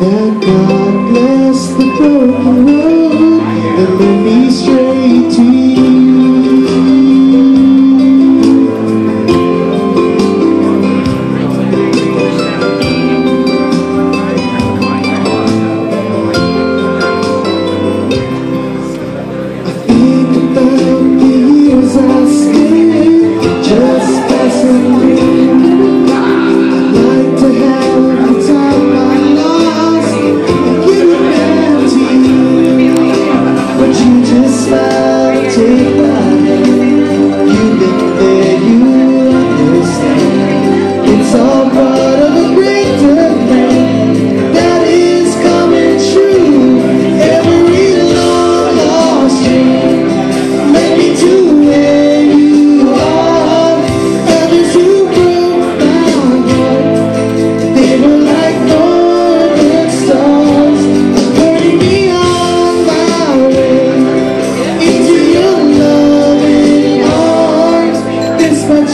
That God the broken road that led me straight to you. I think about the years I spent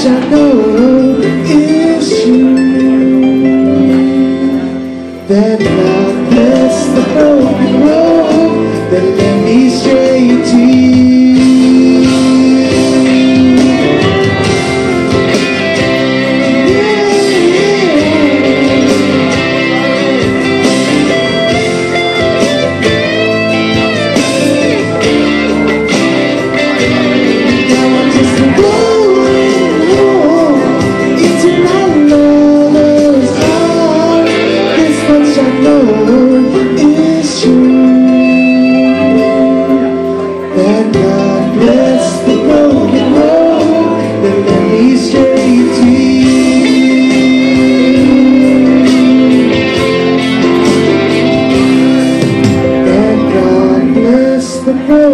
I know is you That love that's the broken road That led me straight to you. Now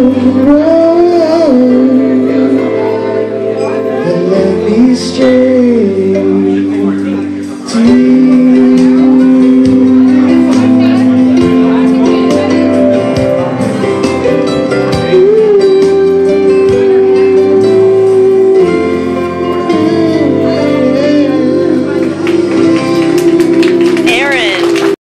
Oh,